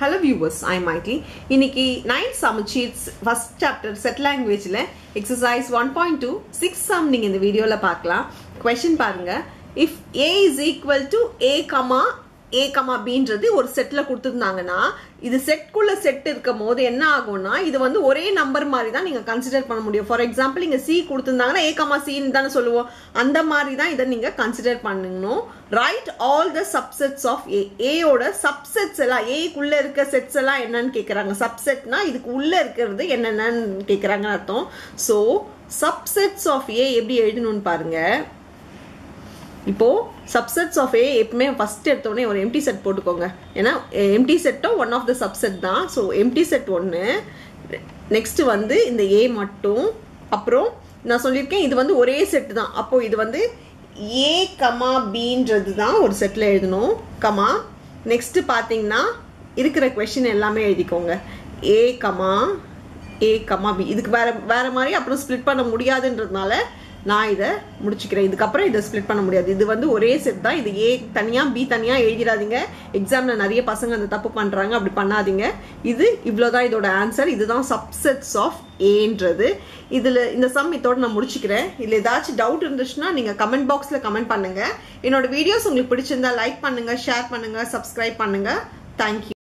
Hello viewers ஐ மைட்லி இன்னைக்கு nine சமச்சீட்ஸ் ஃபர்ஸ்ட் சாப்டர் செட் லாங்குவேஜில் exercise one point two six sum நீங்கள் இந்த வீடியோவில் பார்க்கலாம். கொஷின் பாருங்க. If A is equal to A comma A comma பின்றது ஒரு செட்டில் கொடுத்துருந்தாங்கன்னா இது செட்குள்ள செட் இருக்கும் போது என்ன ஆகும்னா இது வந்து ஒரே நம்பர் மாதிரி தான் நீங்கள் கன்சிடர் பண்ண முடியும். ஃபார் எக்ஸாம்பிள் இங்கே சி கொடுத்துருந்தாங்கன்னா ஏ கமா சின்னு தானே சொல்லுவோம். அந்த மாதிரி தான் இதை நீங்கள் கன்சிடர் பண்ணணும். Right all the subsets of A ஏயோட subsets எல்லாம் ஏக்குள்ள இருக்க செட்ஸ் எல்லாம் என்னன்னு கேட்குறாங்க சப்செட்னா இதுக்கு உள்ள இருக்கிறது என்னென்னு கேட்குறாங்கன்னு அர்த்தம். ஸோ சப்செட்ஸ் ஆஃப் ஏ எப்படி எழுதணும்னு பாருங்கள் இப்போ சப்செட்ஸ் ஆஃப் ஏ எப்பவுமே ஃபர்ஸ்ட் எடுத்தோடனே ஒரு எம்டி செட் போட்டுக்கோங்க. ஏன்னா எம்டி செட்டும் ஒன் ஆஃப் த சப்செட் தான். ஸோ எம்டி செட் ஒன்று நெக்ஸ்ட் வந்து இந்த ஏ மட்டும். அப்புறம் நான் சொல்லியிருக்கேன் இது வந்து ஒரே செட்டு தான். அப்போ இது வந்து ஏ கமா பின்றது தான் ஒரு செட்டில் எழுதணும். கமா. நெக்ஸ்ட் பார்த்தீங்கன்னா இருக்கிற கொஷின் எல்லாமே எழுதிக்கோங்க. A comma A comma B இதுக்கு வேற வேற மாதிரி அப்புறம் ஸ்ப்ளிட் பண்ண முடியாதுன்றதுனால நான் இதை முடிச்சுக்கிறேன். இதுக்கப்புறம் இதை ஸ்ப்ளிட் பண்ண முடியாது. இது வந்து ஒரே செட் தான். இது ஏ தனியாக பி தனியாக எழுதிடாதீங்க. எக்ஸாமில் நிறைய பசங்க அந்த தப்பு பண்ணுறாங்க அப்படி பண்ணாதீங்க. இது இவ்வளோதான் இதோட ஆன்சர் இதுதான் சப்செட்ஸ் ஆஃப் ஏன்றது இதில் இந்த சம் இதோட நான் முடிச்சுக்கிறேன். இதில் ஏதாச்சும் டவுட் இருந்துச்சுன்னா நீங்கள் கமெண்ட் பாக்ஸில் கமெண்ட் பண்ணுங்கள் என்னோட வீடியோஸ் உங்களுக்கு பிடிச்சிருந்தா லைக் பண்ணுங்கள் ஷேர் பண்ணுங்கள் சப்ஸ்கிரைப் பண்ணுங்கள் தேங்க்யூ